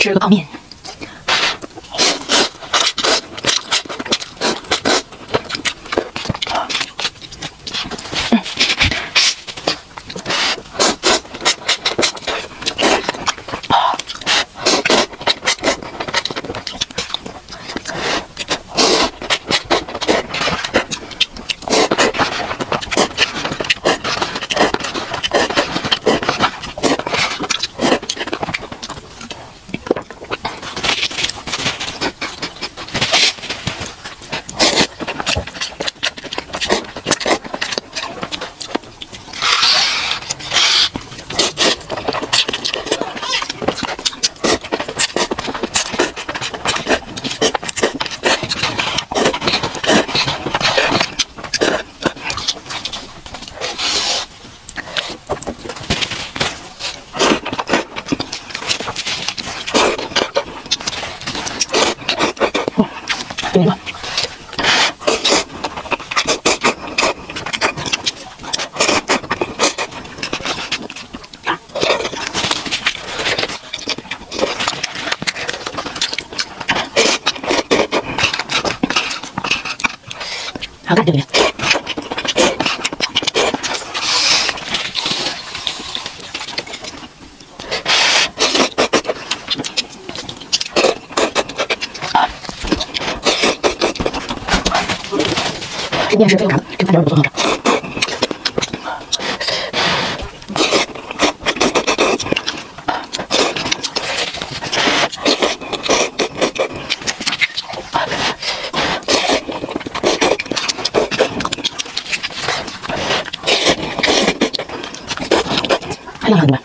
吃个泡面。对吧，好看对不对？这面是非常长的，这个饭条不错好吃。还有很多。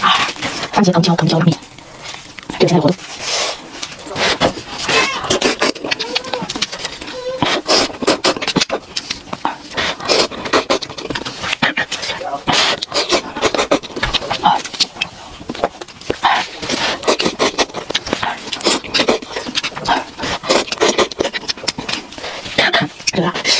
啊，番茄藤椒藤椒面， 그렇게 생각하거든. 그래